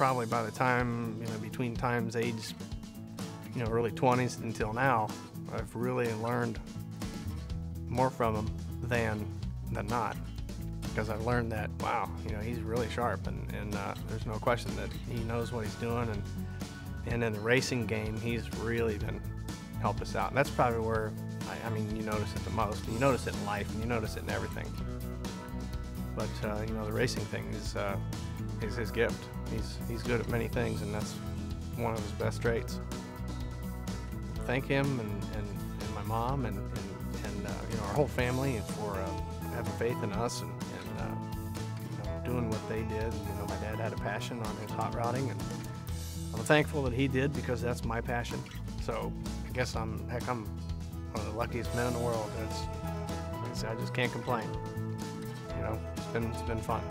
probably by the time, you know, between times age, you know, early 20s until now, I've really learned more from him than than not. Because I've learned that, wow, you know, he's really sharp, and, and uh, there's no question that he knows what he's doing. And, and in the racing game, he's really been helped us out. And that's probably where, I, I mean, you notice it the most. You notice it in life, and you notice it in everything. But, uh, you know, the racing thing is, uh, is his gift. He's, he's good at many things, and that's one of his best traits. Thank him and, and, and my mom and, and, and uh, you know, our whole family for uh, having faith in us and, and uh, you know, doing what they did. And, you know, my dad had a passion on his hot rodding, and I'm thankful that he did because that's my passion. So I guess I'm heck, I'm one of the luckiest men in the world. It's, it's I just can't complain. You know, it's been it's been fun.